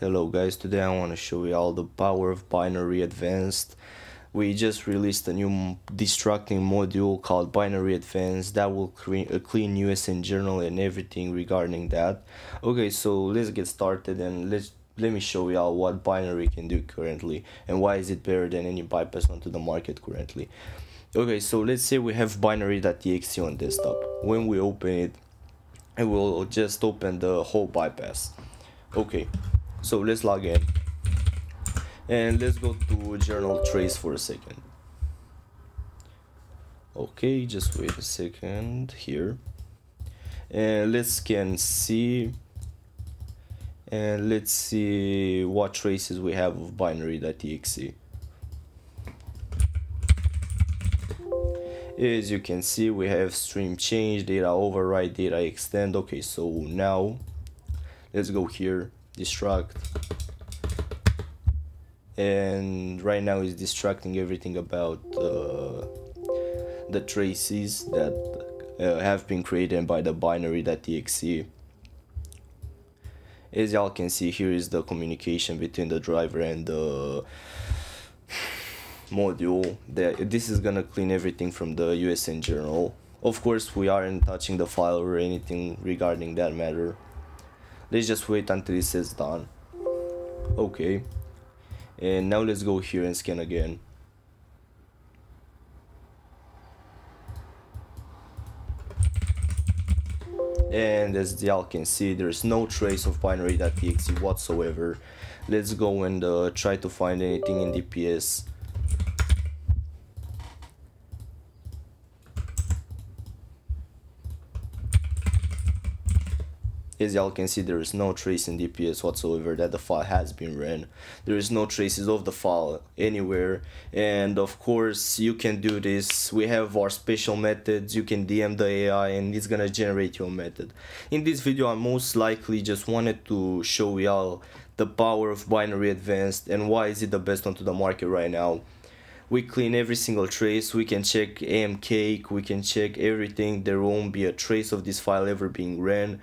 Hello guys, today I want to show you all the power of Binary Advanced. We just released a new destructing module called Binary Advanced that will clean, uh, clean USN journal and everything regarding that. Okay, so let's get started and let's let me show y'all what binary can do currently and why is it better than any bypass onto the market currently. Okay, so let's say we have binary.exe on desktop. When we open it, it will just open the whole bypass. Okay, so let's log in. And let's go to journal trace for a second. Okay just wait a second here. And let's scan see and let's see what traces we have of binary.exe as you can see we have stream change data override, data extend. Okay so now let's go here destruct. And right now is distracting everything about uh, the traces that uh, have been created by the binary.exe as y'all can see here is the communication between the driver and the module. That this is gonna clean everything from the USN journal of course we aren't touching the file or anything regarding that matter let's just wait until it says done okay. And now let's go here and scan again. And as y'all can see there's no trace of binary.exe whatsoever. Let's go and uh, try to find anything in DPS as y'all can see there is no trace in DPS whatsoever that the file has been ran. There is no traces of the file anywhere. And of course you can do this. We have our special methods. You can DM the AI and it's gonna generate your method. In this video I most likely just wanted to show y'all the power of binary advanced and why is it the best onto the market right now. We clean every single trace. We can check AMK we can check everything. There won't be a trace of this file ever being ran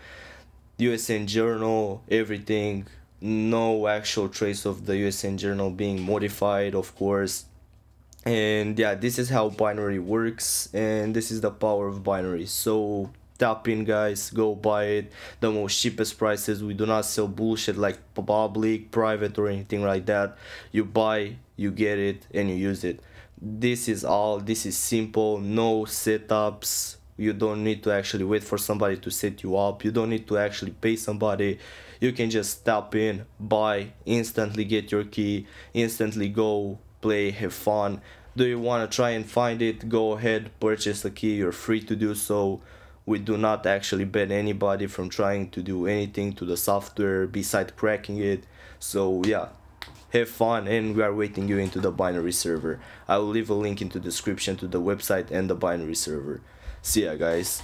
USN journal, everything. No actual trace of the USN journal being modified, of course. And yeah, this is how binary works, and this is the power of binary. So tap in, guys, go buy it. The most cheapest prices. We do not sell bullshit like public, private, or anything like that. You buy, you get it, and you use it. This is all. This is simple. No setups you don't need to actually wait for somebody to set you up. You don't need to actually pay somebody. You can just tap in buy instantly get your key instantly go play have fun. Do you want to try and find it? Go ahead purchase a key. You're free to do so. We do not actually ban anybody from trying to do anything to the software beside cracking it. So yeah have fun and we are waiting you into the binary server. I will leave a link into the description to the website and the binary server See ya, guys.